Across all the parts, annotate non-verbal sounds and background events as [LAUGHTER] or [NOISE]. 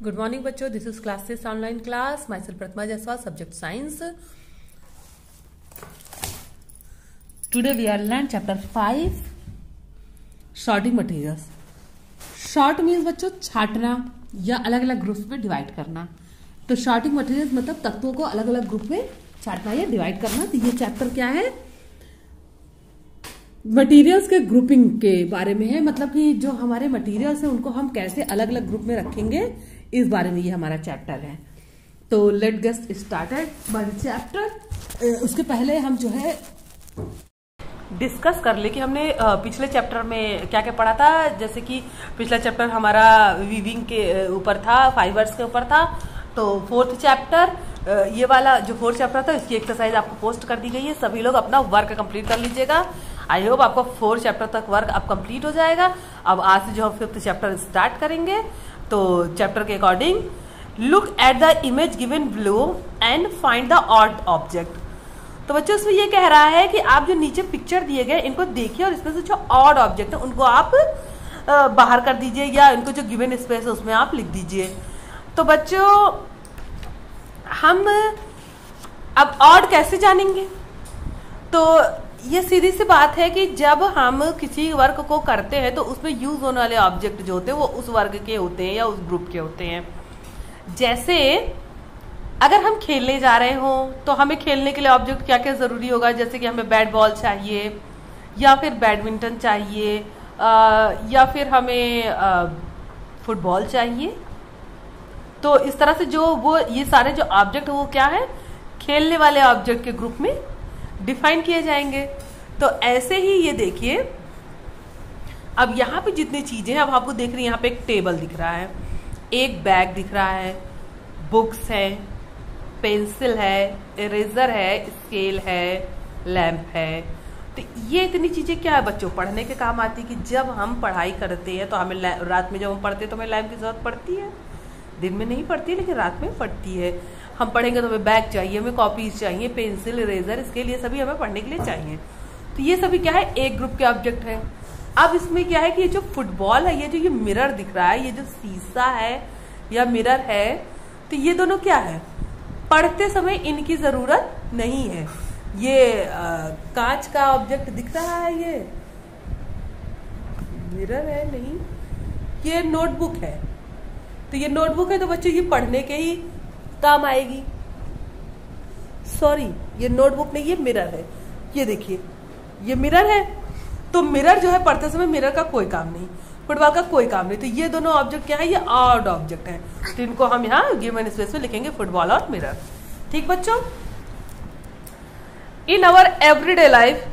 Good morning बच्चों This is classes online class. Myself Pratma Jaiswal, subject science. Today we are learn chapter 5, sorting materials. Sort means बच्चों छाटना या अलग अलग groups में divide करना तो शॉर्टिंग मटेरियल्स मतलब तत्वों को अलग अलग ग्रुप में छाटना या डिवाइड करना तो ये चैप्टर क्या है मटेरियल्स के ग्रुपिंग के बारे में है मतलब कि जो हमारे मटेरियल्स हैं उनको हम कैसे अलग अलग ग्रुप में रखेंगे इस बारे में ये हमारा चैप्टर है। तो लेट गेस्ट स्टार्टेड चैप्टर उसके पहले हम जो है डिस्कस कर ले कि हमने पिछले चैप्टर में क्या क्या पढ़ा था। जैसे कि पिछला चैप्टर हमारा वीविंग के ऊपर था फाइबर्स के ऊपर था। तो फोर्थ चैप्टर ये वाला जो फोर्थ चैप्टर था, इसकी एक्सरसाइज आपको पोस्ट कर दी गई है। सभी लोग अपना वर्क कंप्लीट कर लीजिएगा। आई होप आपका फोर्थ चैप्टर तक वर्क अब कंप्लीट हो जाएगा। अब आज से जो हम फिफ्थ चैप्टर स्टार्ट करेंगे तो चैप्टर के according look at the image given below and find the odd object तो बच्चों उसमें ये कह रहा है कि आप जो नीचे पिक्चर दिए गए, इनको देखिए और इसमें से जो ऑड ऑब्जेक्ट है, उनको आप बाहर कर दीजिए या इनको जो गिवन स्पेस है, उसमें आप लिख दीजिए। तो बच्चों, हम अब ऑड कैसे जानेंगे? तो ये सीधी सी बात है कि जब हम किसी वर्क को करते हैं तो उसमें यूज़ होने वाले ऑब्जेक्ट जो होते हैं वो उस वर्ग के होते हैं या उस ग्रुप के होते हैं। जैसे अगर हम खेलने जा रहे हो तो हमें खेलने के लिए ऑब्जेक्ट क्या क्या ज़रूरी होगा? जैसे कि हमें बैट बॉल चाहिए या फिर बैडमिंटन चाहिए आ, या फिर हमें फुटबॉल चाहिए। तो इस तरह से जो वो ये सारे जो ऑब्जेक्ट वो क्या है? खेलने वाले ऑब्जेक्ट के ग्रुप में डिफाइन किए जाएँगे। तो ऐसे ही ये देखिए, अब यहाँ पे जितनी चीज़ें हैं, अब आपको देख रही हैं, यहाँ पे एक टेबल दिख रहा है, एक बैग दिख रहा है, बुक्स है, पेंसिल है, इरेजर है, स्केल है, लैंप है। तो ये इतनी चीज़ें क्या है बच्चों, पढ़ने के काम आती है कि जब हम पढ़ाई करते हैं तो हमें रात में जब हम पढ़ते हैं तो हमें लैंप की ज़रूरत पड़ती है। दिन में नहीं पड़ती लेकिन रात में पड़ती है। हम पढ़ेंगे तो हमें बैग चाहिए, हमें कॉपीज चाहिए पेंसिल इरेजर इसके लिए सभी हमें पढ़ने के लिए चाहिए। तो ये सभी क्या है? एक ग्रुप के ऑब्जेक्ट है। अब इसमें क्या है कि ये जो फुटबॉल है, ये जो ये मिरर दिख रहा है, ये जो शीशा है, या मिरर है तो ये दोनों क्या है? पढ़ते समय इनकी ज़रूरत नहीं है। ये कांच का ऑब्जेक्ट दिख रहा है ये। मिरर है, नहीं। ये नोटबुक है। तो ये नोटबुक है तो बच्चों, ये पढ़ने के ही काम आएगी। सॉरी ये नोटबुक नहीं, ये मिरर है। ये देखिए, ये मिरर है तो मिरर जो है पढ़ते समय मिरर का कोई काम नहीं, फुटबॉल का कोई काम नहीं। तो ये दोनों ऑब्जेक्ट क्या है? ये ऑड ऑब्जेक्ट है। तो इनको हम यहाँ गिवन स्पेस में लिखेंगे फुटबॉल और मिरर ठीक बच्चों? In our everyday life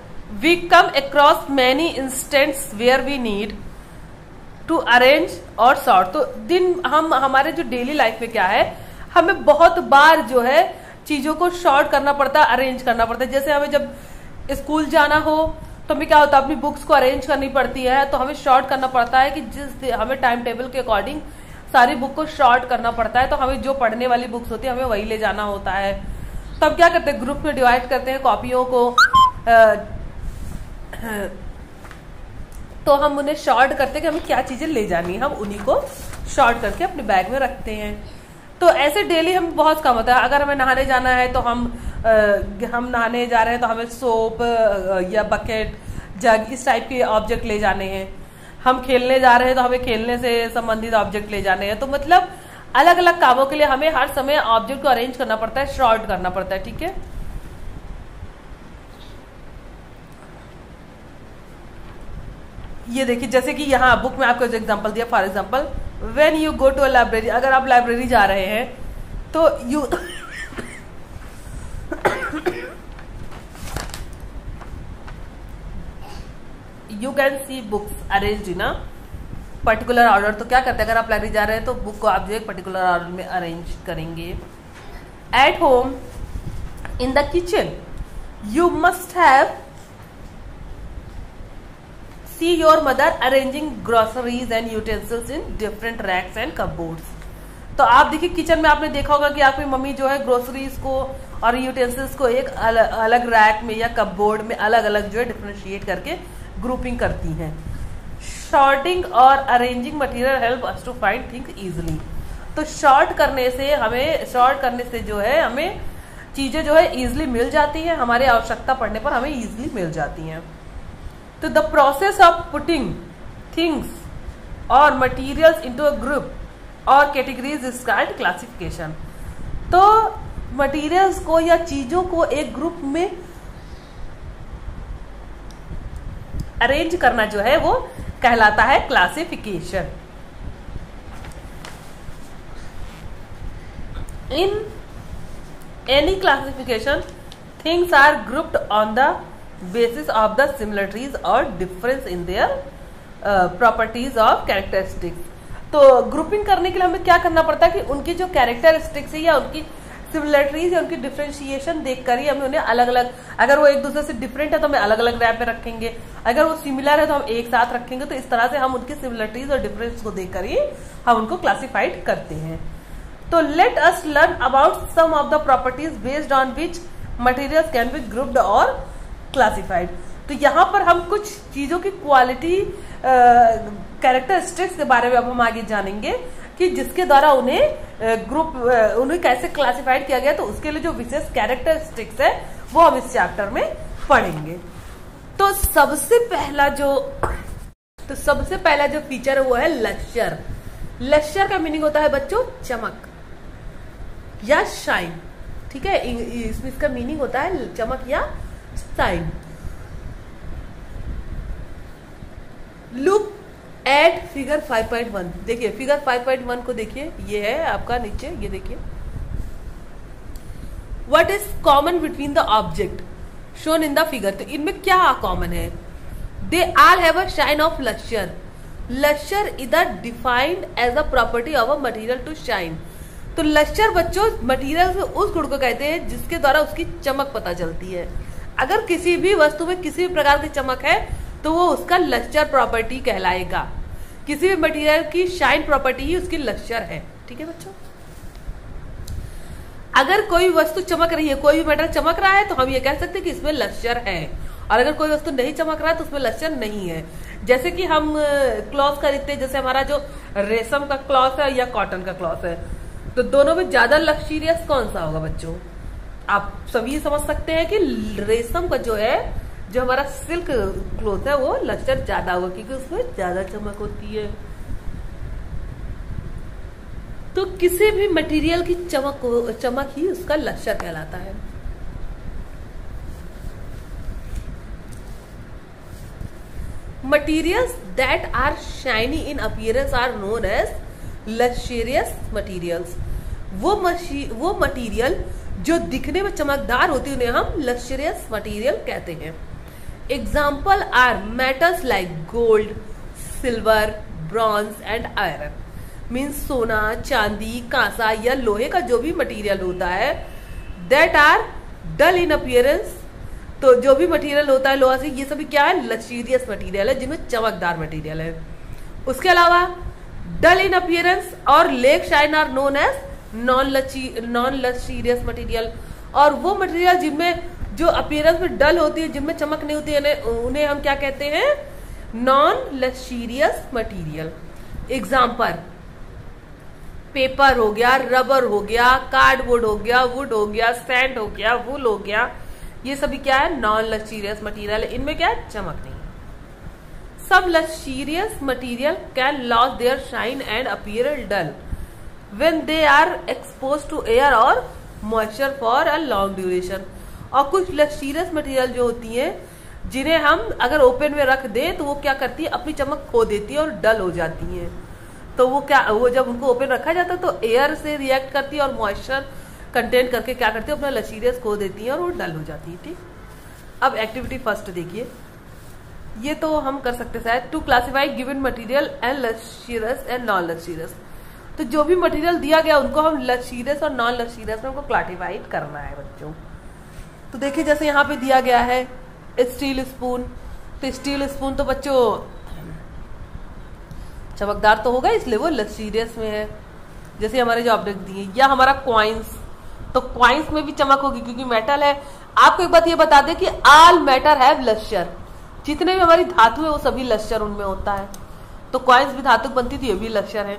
we come across many instances where we need to arrange और सॉर्ट तो दिन, हम, हमारे जो डेली लाइफ में क्या है? हमें बहुत बार जो है चीज़ों को शॉर्ट करना पड़ता है अरेंज करना पड़ता है। जैसे हमें जब स्कूल जाना हो तो हमें क्या होता है, अपनी बुक्स को अरेंज करनी पड़ती है तो हमें शॉर्ट करना पड़ता है कि जिस हमें टाइम टेबल के अकॉर्डिंग सारी बुक को शॉर्ट करना पड़ता है तो हमें जो पढ़ने वाली बुक्स होती है, हमें वही ले जाना होता है। तब क्या करते हैं ग्रुप में डिवाइड करते हैं कॉपियों को तो हम उन्हें शॉर्ट करते हैं कि हमें क्या चीज़ें ले जानी है, हम उन्हीं को शॉर्ट करके अपने बैग में रखते हैं। तो ऐसे डेली हम बहुत कम होता है। अगर हमें नहाने जाना है तो हम आ, हम नहाने जा रहे हैं तो हमें सोप या बकेट जग इस टाइप के ऑब्जेक्ट ले जाने हैं। हम खेलने जा रहे हैं तो हमें खेलने से संबंधित ऑब्जेक्ट ले जाने हैं। तो मतलब अलग अलग कामों के लिए हमें हर समय ऑब्जेक्ट को अरेंज करना पड़ता है शॉर्ट करना पड़ता है ठीक है? ये देखिए जैसे कि यहाँ बुक में आपको एग्जांपल दिया for example when you go to a library अगर आप लाइब्रेरी जा रहे हैं तो you you can see books arrange in a particular order तो क्या करते हैं? अगर आप लाइब्रेरी जा रहे हैं तो बुक को आप जो एक पर्टिकुलर ऑर्डर में अरेंज करेंगे. At home in the kitchen you must have see your mother arranging groceries and utensils in different racks and cupboards. तो आप देखिए किचन में आपने देखा होगा कि आपकी मम्मी जो है ग्रोसरीज को और यूटेंसिल्स को एक अल, अलग रैक में या कपबोर्ड में अलग अलग जो है डिफ्रेंशिएट करके ग्रुपिंग करती हैं। शॉर्टिंग और arranging material help us to find things easily तो शॉर्ट करने से हमें शॉर्ट करने से जो है हमें चीज़ें जो है इजिली मिल जाती है हमारे आवश्यकता पड़ने पर हमें इजिली मिल जाती हैं। तो the process of putting things और मटीरियल्स इनटू अ ग्रुप और कैटेगरीज इज़ कॉल्ड क्लासिफिकेशन तो मटेरियल्स को या चीज़ों को एक ग्रुप में अरेंज करना जो है वो कहलाता है classification in any classification things are grouped on the basis of the similarities और difference in their properties of characteristics तो ग्रुपिंग करने के लिए हमें क्या करना पड़ता है कि उनकी जो कैरेक्टरिस्टिक्स है या उनकी सिमिलरिटीज या उनकी डिफ्रेंशिएशन देखकर ही हमें उन्हें अलग अलग अगर वो एक दूसरे से डिफरेंट है तो हमें अलग अलग रैप में रखेंगे, अगर वो सिमिलर है तो हम एक साथ रखेंगे तो इस तरह से हम उनकी सिमिलरिटीज और डिफरेंस को देखकर ही हम उनको क्लासिफाइड करते हैं। तो let us learn about some of the properties based on which material can be grouped और क्लासिफाइड तो यहाँ पर हम कुछ चीज़ों की क्वालिटी कैरेक्टरिस्टिक्स के बारे में अब हम आगे जानेंगे कि जिसके द्वारा उन्हें ग्रुप उन्हें कैसे क्लासिफाइड किया गया तो उसके लिए जो विशेष कैरेक्टरिस्टिक्स है, वो हम इस चैप्टर में पढ़ेंगे। तो सबसे पहला जो तो सबसे पहला जो फीचर है वो है लश्यर लश्यर का मीनिंग होता है बच्चों, चमक या शाइन ठीक है? इसमें इसका मीनिंग होता है चमक या शाइन लुक एट फिगर 5.1 देखिए फिगर 5.1 को देखिए, ये है आपका नीचे, ये देखिए। What is common between the object shown in the figure तो इनमें क्या कॉमन है? They are have a shine of lustre is the defined as a property of a material to shine तो लश्यर बच्चों मटीरियल उस गुण को कहते हैं जिसके द्वारा उसकी चमक पता चलती है। अगर किसी भी वस्तु में किसी भी प्रकार की चमक है तो वो उसका लश्चर प्रॉपर्टी कहलाएगा। किसी भी मटेरियल की शाइन प्रॉपर्टी ही उसकी लश्चर है। ठीक है बच्चों? अगर कोई वस्तु चमक रही है, कोई भी मेटल चमक रहा है तो हम ये कह सकते हैं कि इसमें लश्चर है। और अगर कोई वस्तु नहीं चमक रहा है तो उसमें लश्चर नहीं है। जैसे कि हम क्लॉथ खरीदते हैं, जैसे हमारा जो रेशम का क्लॉथ है या कॉटन का क्लॉथ है तो दोनों में ज़्यादा लक्सीरियस कौन सा होगा बच्चों? आप सभी समझ सकते हैं कि रेशम का जो है जो हमारा सिल्क क्लोथ है वो लश्चर ज़्यादा होगा क्योंकि उसमें ज़्यादा चमक होती है। तो किसी भी मटेरियल की चमक चमक ही उसका लश्चर कहलाता है। Materials that are shiny in appearance are known as lustrous materials वो मशी, वो मटीरियल जो दिखने में चमकदार होती है, उन्हें हम लश्चरियस मटीरियल कहते हैं। Example are metals like gold silver bronze and iron means सोना, चांदी, कांसा या लोहे का जो भी मटेरियल होता है that are dull in appearance तो जो भी मटेरियल होता है लोहा से, ये सभी क्या है? लचीरियस मटेरियल है, जिनमें चमकदार मटेरियल है। उसके अलावा डल इन अपियरेंस और lack shine are known as non लची non lustrous material और वो मटेरियल जिनमें जो अपियरेंस में डल होती है, जिनमें चमक नहीं होती है उन्हें हम क्या कहते हैं? Non lustrous material example paper हो गया रबर हो गया कार्डबोर्ड हो गया वुड हो गया सैंड हो गया वुल हो गया, ये सभी क्या है? नॉन लशीरियस मटीरियल इनमें क्या है? चमक नहीं. सब lustrous material can lose their shine and appear dull when they are expose to air और moisture for a long duration और कुछ लक्सीरियस मटेरियल जो होती है, जिन्हें हम अगर ओपन में रख दें तो वो क्या करती है? अपनी चमक खो देती है और डल हो जाती है। तो वो क्या, वो जब उनको ओपन रखा जाता है तो एयर से रिएक्ट करती है और मॉइस्चर कंटेंट करके क्या करती है? अपना लसीरियस खो देती है और वो डल हो जाती है, ठीक? अब एक्टिविटी फ़र्स्ट देखिए। ये तो हम कर सकते शायद to classify given material and lustrous and non lustrous तो जो भी मटेरियल दिया गया, उनको हम लसीरस और नॉन लसीरस में उनको क्लासीफाइड करना है बच्चों। तो देखिए, जैसे यहाँ पे दिया गया है स्टील स्पून तो स्टील स्पून तो बच्चों, चमकदार तो होगा, इसलिए वो लसीरियस में है। जैसे हमारे जो ऑब्जेक्ट दिए, या हमारा क्वाइंस तो क्वाइंस में भी चमक होगी, क्योंकि मेटल है। आपको एक बात ये बता दें कि आल मैटर है लश्चर जितने भी हमारी धातु है, वो सभी लश्चर उनमें होता है। तो क्वाइंस भी धातु बनती थी, ये भी लश्चर है।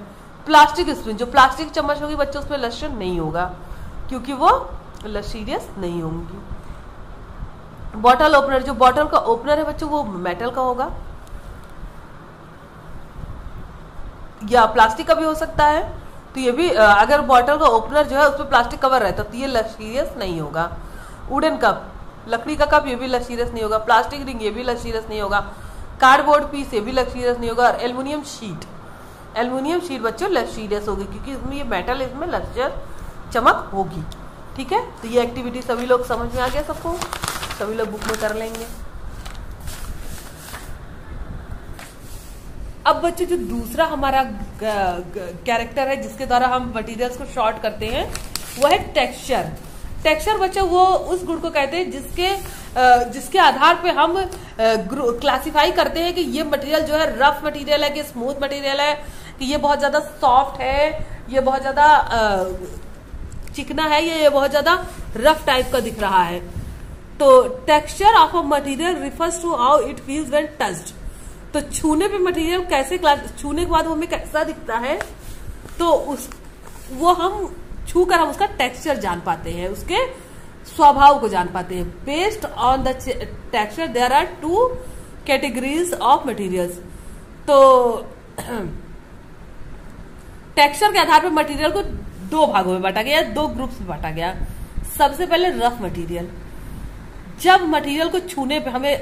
प्लास्टिक स्पून जो प्लास्टिक चम्मच होगी बच्चों, उसमें लक्षण नहीं होगा, क्योंकि वो लसीरियस नहीं होंगी। बॉटल ओपनर, जो बॉटल का ओपनर है बच्चों, वो मेटल का होगा। या प्लास्टिक का भी हो सकता है। तो ये भी अगर बॉटल का ओपनर जो है, उसमें प्लास्टिक कवर रहता है तो ये लसीरियस नहीं होगा। वुडन कप, लकड़ी का कप, ये भी लसीरियस नहीं होगा। प्लास्टिक रिंग, ये भी लसीरियस नहीं होगा। कार्डबोर्ड पीस, ये भी लसीरियस नहीं होगा। और एल्यूमिनियम शीट एल्यूमिनियम शीट बच्चों लसीरियस होगी, क्योंकि इसमें ये मेटल इसमें लस्टर चमक होगी। ठीक है? तो ये एक्टिविटी सभी लोग समझ में आ गया सबको? सभी लोग बुक में कर लेंगे। अब बच्चे, जो दूसरा हमारा कैरेक्टर है, जिसके द्वारा हम मटेरियल्स को शॉर्ट करते हैं वो है टेक्सचर टेक्सचर बच्चे, वो उस गुण को कहते हैं जिसके जिसके आधार पे हम क्लासिफाई करते हैं कि ये मटेरियल जो है रफ मटेरियल है कि स्मूथ मटेरियल है कि ये बहुत ज़्यादा सॉफ्ट है, ये बहुत ज़्यादा चिकना है, या, ये बहुत ज़्यादा रफ टाइप का दिख रहा है। तो texture of a material refers to how it feels when touched तो छूने पे मटेरियल कैसे छूने के बाद वो हमें कैसा दिखता है तो उस, वो हम छू कर हम उसका टेक्सचर जान पाते हैं, उसके स्वभाव को जान पाते हैं। Based on the texture there are two categories of materials तो [CLEARS THROAT] टेक्सचर के आधार पर मटेरियल को दो भागों में बांटा गया, दो ग्रुप्स में बांटा गया। सबसे पहले रफ मटेरियल। जब मटेरियल को छूने पे हमें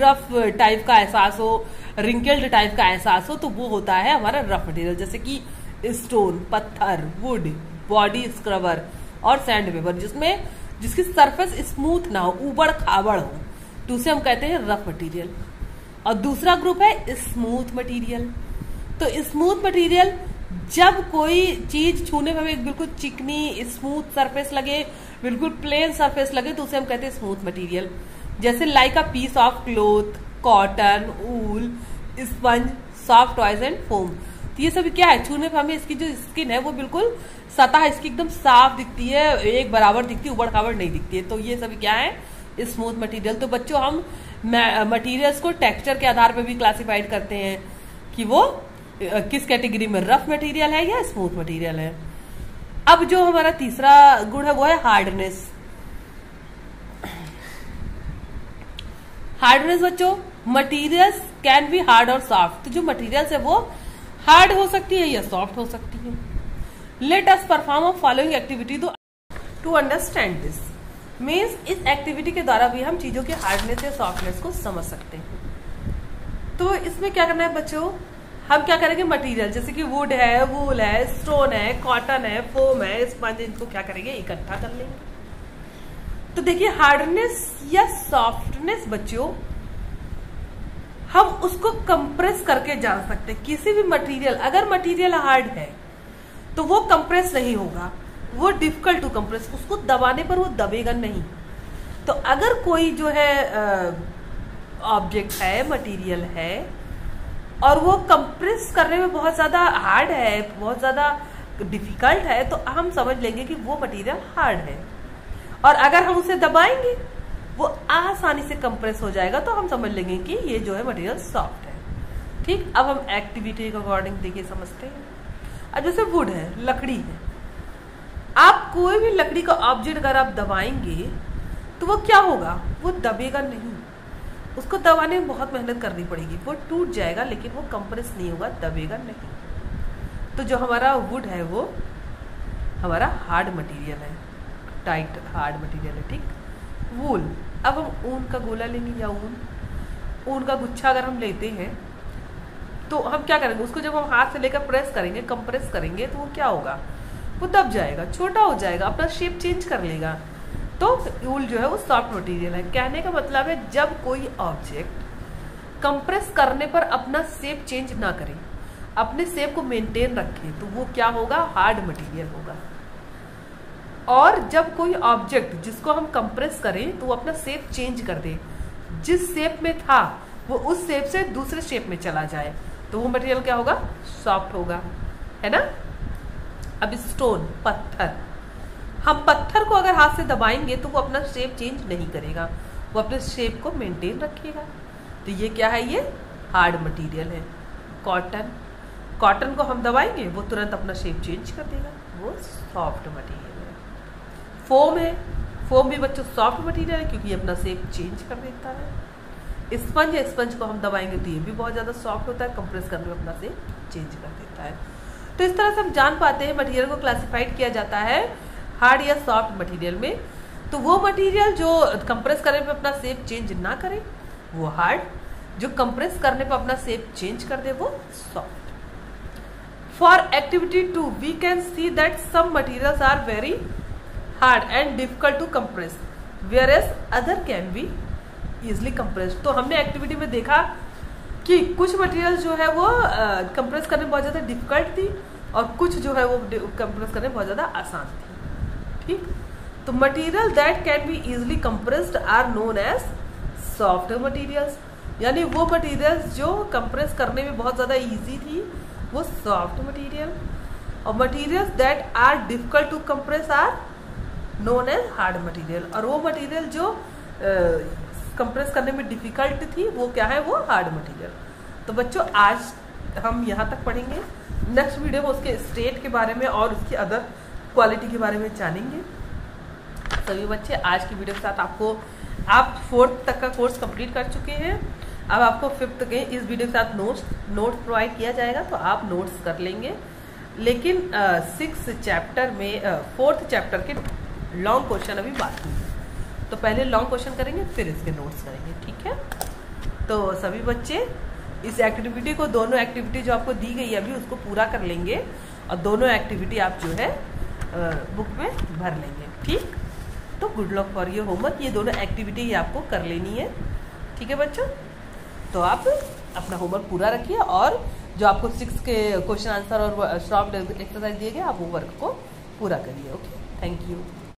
रफ टाइप का एहसास हो, रिंकल्ड टाइप का एहसास हो तो वो होता है हमारा रफ मटेरियल, जैसे कि स्टोन, पत्थर वुड बॉडी स्क्रबर और सैंड पेपर जिसमें जिसकी सरफेस स्मूथ ना हो, उबड़ खाबड़ हो तो उसे हम कहते हैं रफ मटेरियल। और दूसरा ग्रुप है स्मूथ मटेरियल। तो स्मूथ मटेरियल जब कोई चीज़ छूने में हमें बिल्कुल चिकनी स्मूथ सरफेस लगे, बिल्कुल प्लेन सरफेस लगे तो उसे हम कहते हैं स्मूथ मटेरियल जैसे like a piece of cloth cotton wool sponge soft toys and foam तो ये सब क्या है? छूने पर हमें इसकी जो स्किन है, वो बिल्कुल सतह इसकी एकदम साफ़ दिखती है, एक बराबर दिखती है, उबड़ खाबड़ नहीं दिखती है. तो ये सब क्या है? स्मूथ मटेरियल तो बच्चों, हम मटेरियल्स को टेक्सचर के आधार पर भी क्लासिफाइड करते हैं कि वो किस कैटेगरी में? रफ मटेरियल है या स्मूथ मटेरियल है? अब जो हमारा तीसरा गुण है, वो है हार्डनेस हार्डनेस बच्चों मटेरियल्स कैन बी हार्ड और सॉफ्ट तो जो मटेरियल्स है, वो हार्ड हो सकती है या सॉफ्ट हो सकती है। Let us perform of following activity to understand this means इस एक्टिविटी के द्वारा भी हम चीज़ों के हार्डनेस या सॉफ्टनेस को समझ सकते हैं। तो इसमें क्या करना है बच्चों? हम क्या करेंगे? मटेरियल जैसे कि वुड है वूल है स्टोन है कॉटन है फोम है स्पंज इनको क्या करेंगे? इकट्ठा कर लेंगे। तो देखिए हार्डनेस या सॉफ्टनेस बच्चों हम उसको कंप्रेस करके जान सकते हैं। किसी भी मटेरियल अगर मटेरियल हार्ड है तो वो कंप्रेस नहीं होगा। वो डिफ़िकल्ट टू कंप्रेस उसको दबाने पर वो दबेगा नहीं। तो अगर कोई जो है ऑब्जेक्ट है मटेरियल है और वो कंप्रेस करने में बहुत ज़्यादा हार्ड है, बहुत ज़्यादा डिफ़िकल्ट है तो हम समझ लेंगे कि वो मटेरियल हार्ड है। और अगर हम उसे दबाएँगे, वो आसानी से कंप्रेस हो जाएगा तो हम समझ लेंगे कि ये जो है मटेरियल सॉफ्ट है। ठीक? अब हम एक्टिविटी के अकॉर्डिंग देखिए, समझते हैं। अब जैसे वुड है, लकड़ी है। आप कोई भी लकड़ी का ऑब्जेक्ट अगर आप दबाएँगे तो वो क्या होगा? वो दबेगा नहीं। उसको दबाने में बहुत मेहनत करनी पड़ेगी। वो टूट जाएगा, लेकिन वो कंप्रेस नहीं होगा, दबेगा नहीं। तो जो हमारा वुड है वो, हमारा हार्ड मटेरियल है। टाइट हार्ड मटेरियल है, ठीक? वूल अब हम ऊन का गोला लेंगे या ऊन? ऊन का गुच्छा अगर हम लेते हैं तो हम क्या करेंगे? उसको जब हम हाथ से लेकर प्रेस करेंगे कंप्रेस करेंगे तो वो क्या होगा? वो दब जाएगा, छोटा हो जाएगा, अपना शेप चेंज कर लेगा। तो ऊल जो है वो सॉफ्ट मटेरियल है। कहने का मतलब है, जब कोई ऑब्जेक्ट कंप्रेस करने पर अपना शेप चेंज ना करे, अपने शेप को मेंटेन रखे तो वो क्या होगा? हार्ड मटेरियल होगा। और जब कोई ऑब्जेक्ट जिसको हम कंप्रेस करें तो वो अपना शेप चेंज कर दे। जिस शेप में था, वो उस शेप से दूसरे शेप में चला जाए तो वो मटेरियल क्या होगा? सॉफ्ट होगा। है ना? अब स्टोन पत्थर। हम पत्थर को अगर हाथ से दबाएँगे तो वो अपना शेप चेंज नहीं करेगा। वो अपने शेप को मेंटेन रखेगा। तो ये क्या है ये? हार्ड मटेरियल है। कॉटन कॉटन को हम दबाएँगे, वो तुरंत अपना शेप चेंज कर देगा। वो सॉफ्ट मटेरियल है। फोम है। फोम भी बच्चों सॉफ्ट मटेरियल है क्योंकि ये अपना शेप चेंज कर देता है। स्पंज है। स्पंज को हम दबाएँगे तो ये भी बहुत ज़्यादा सॉफ्ट होता है। कंप्रेस करने में अपना शेप चेंज कर देता है। तो इस तरह से हम जान पाते हैं मटेरियल को क्लासिफाइड किया जाता है। हार्ड या सॉफ्ट मटेरियल में तो वो मटेरियल जो कंप्रेस करने पे अपना सेप चेंज ना करे, वो हार्ड जो कंप्रेस करने पे अपना सेप चेंज कर दे, वो soft for activity two we can see that some materials are very hard and difficult to compress whereas other can be easily compress तो हमने एक्टिविटी में देखा कि कुछ मटेरियल जो है वो कंप्रेस करने बहुत ज़्यादा डिफ़िकल्ट थी और कुछ जो है वो कंप्रेस करने बहुत ज़्यादा आसान थी। ठीक? तो material that can be easily compressed are known as soft materials यानी वो मटेरियल्स जो कंप्रेस करने में बहुत ज़्यादा इजी थी, वो सॉफ्ट मटेरियल और materials that are difficult to compress are known as hard material और वो मटेरियल जो कंप्रेस करने में डिफ़िकल्ट थी, वो क्या है? वो हार्ड मटेरियल तो बच्चों, आज हम यहाँ तक पढ़ेंगे। नेक्स्ट वीडियो में उसके स्टेट के बारे में और उसकी अदर क्वालिटी के बारे में जानेंगे। सभी बच्चे, आज की वीडियो के साथ आपको, आप फोर्थ तक का कोर्स कंप्लीट कर चुके हैं। अब आपको फिफ्थ के इस वीडियो के साथ नोट्स नोट्स प्रोवाइड किया जाएगा तो आप नोट्स कर लेंगे। लेकिन सिक्स चैप्टर में फोर्थ चैप्टर के लॉन्ग क्वेश्चन अभी बाकी है। तो पहले लॉन्ग क्वेश्चन करेंगे, फिर इसके नोट्स करेंगे, ठीक है? तो सभी बच्चे, इस एक्टिविटी को, दोनों एक्टिविटी जो आपको दी गई है अभी, उसको पूरा कर लेंगे। और दोनों एक्टिविटी आप जो है बुक में भर लेंगे, ठीक? तो good luck for your homework ये दोनों एक्टिविटी ही आपको कर लेनी है, ठीक है बच्चों? तो आप अपना होमवर्क पूरा रखिए और जो आपको सिक्स के क्वेश्चन आंसर और स्टॉप एक्सरसाइज दिए गए, आप वो वर्क को पूरा करिए ओके थैंक यू